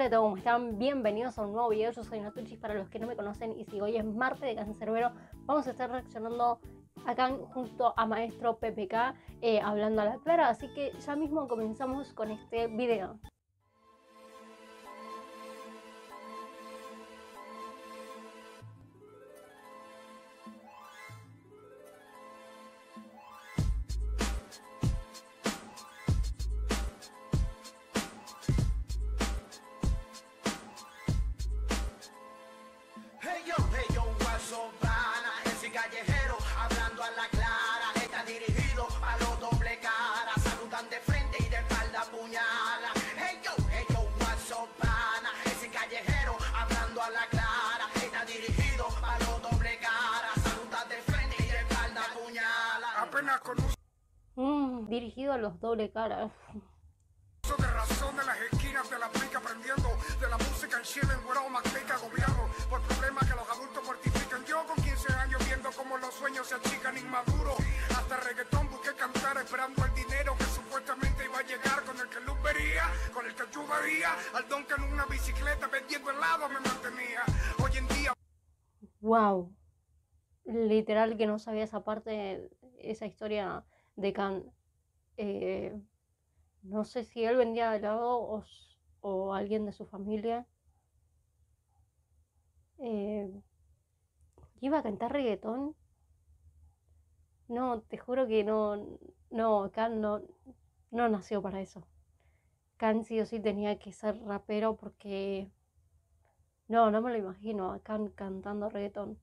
Hola ¿cómo están? Bienvenidos a un nuevo video. Yo soy Natuchis para los que no me conocen y si hoy es martes de Cancerbero, vamos a estar reaccionando acá junto a Maestro PPK eh, hablando a la clara. Así que ya mismo comenzamos con este video. Apenas con uso Mm, dirigido a los doble caras. de razón de las esquinas de la pica aprendiendo de la música en Chile en güero pica gobierno por problemas que los adultos mortifican yo con 15 años viendo cómo los sueños se achican inmaduros hasta reggaetón busqué cantar esperando el dinero que supuestamente iba a llegar con el que luz vería con el que veía al don que en una bicicleta vendiendo helado me mantenía hoy en día Wow. Literal que no sabía esa parte, esa historia de Khan. Eh, no sé si él vendía helado o, o alguien de su familia. Eh, ¿Iba a cantar reggaetón? No, te juro que no, no, Khan no, no nació para eso. Khan sí o sí tenía que ser rapero porque... No, no me lo imagino a Khan cantando reggaetón.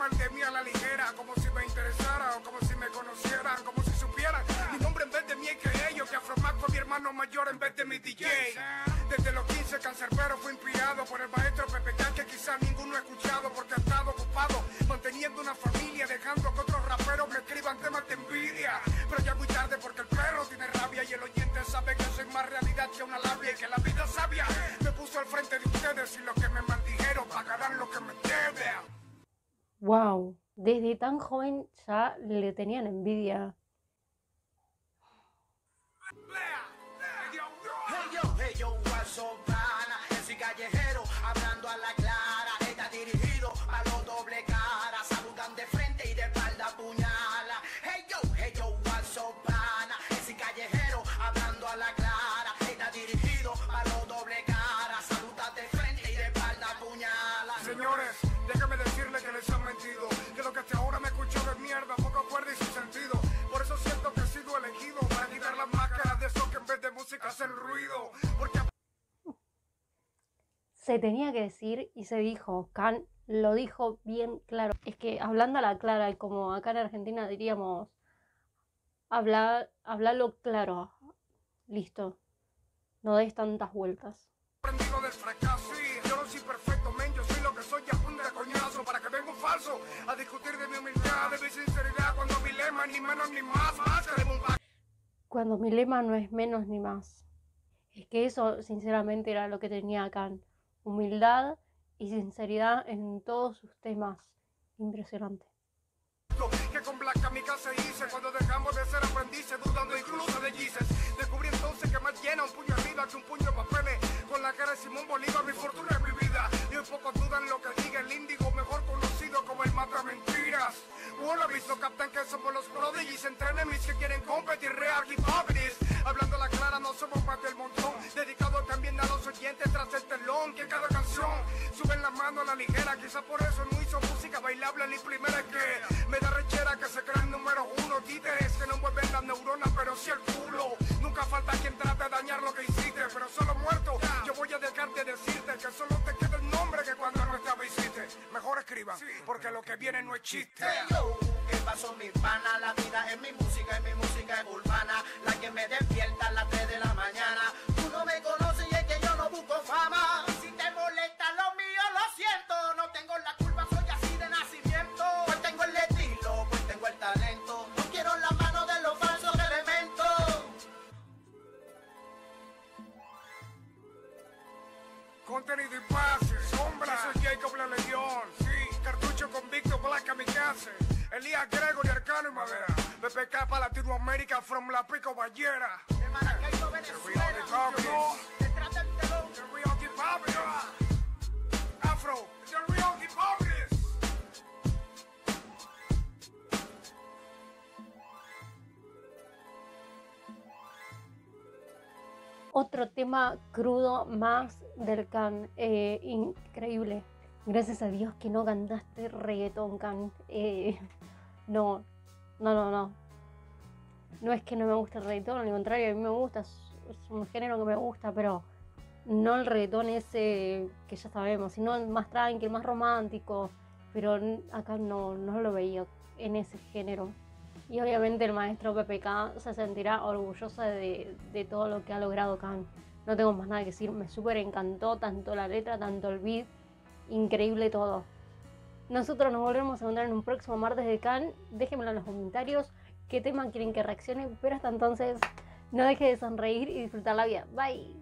Mal de mí a la ligera, como si me interesara o como si me conocieran, como si supieran mi nombre en vez de mí es que ellos, que Afromac fue mi hermano mayor en vez de mi DJ. Desde los 15 cancerbero fue inspirado por el maestro PPK que quizás ninguno ha escuchado porque ha estado ocupado manteniendo una familia, dejando que otros raperos me escriban temas de envidia. Pero ya muy tarde porque el perro tiene rabia y el oyente sabe que soy más realidad que una labia y que la vida sabia me puso al frente de ustedes y los que me maldijeron pagarán lo que me deben. Wow, desde tan joven ya le tenían envidia. Hey Se tenía que decir y se dijo. Khan lo dijo bien claro. Es que hablando a la clara, como acá en Argentina diríamos, hablar, hablarlo claro. Listo. No des tantas vueltas. aprendido del fracaso. Sí, yo no soy perfecto, men. Yo soy lo que soy, ya punta de coñazo. Para que venga un falso a discutir de mi humildad, de mi sinceridad. Cuando mi lema ni menos ni más, Cuando mi lema no es menos ni más. Es que eso, sinceramente, era lo que tenía Khan. Humildad y sinceridad en todos sus temas. Impresionante. La ligera. Quizá por eso no hizo música bailable ni primera es que me da rechera que se creen número uno. Títeres que no mueven las neuronas, pero sí el culo. Nunca falta quien trate de dañar lo que hiciste, pero solo muerto. Yo voy a dejar de decirte que solo te queda el nombre que cuando no estaba hiciste. Mejor escriban, porque lo que viene no es chiste. Hey yo, ¿qué pasó mi pana? La vida es mi música y mi música es urbana, la que me despierta a las 3 de la mañana. Tú no me conoces y es que yo no busco fama. Si te No tengo la culpa, soy así de nacimiento. Pues tengo el estilo, pues tengo el talento. No quiero la mano de los falsos elementos. Contenido y pase, sombra. Soy Jacob la Legión, sí. Cartucho convicto, Black Kamikaze. Elías Gregory, Arcano y Madera. PPK para Latinoamérica, from La Pico Ballera. De Maracaibo, Venezuela. Otro tema crudo más del Can. eh, increíble. Gracias a Dios que no cantaste reggaetón, Can. Eh, no, no, no, no. No es que no me guste el reggaetón, al contrario, a mí me gusta, es, un género que me gusta, pero no el reggaetón ese que ya sabemos, sino el más tranquilo, el más romántico. Pero acá no, no lo veía en ese género. Y obviamente el maestro PPK se sentirá orgulloso de, de todo lo que ha logrado Khan. No tengo más nada que decir, me súper encantó tanto la letra, tanto el beat, increíble todo. Nosotros nos volvemos a encontrar en un próximo martes de Khan. Déjenmelo en los comentarios qué tema quieren que reaccione, pero hasta entonces no deje de sonreír y disfrutar la vida. Bye.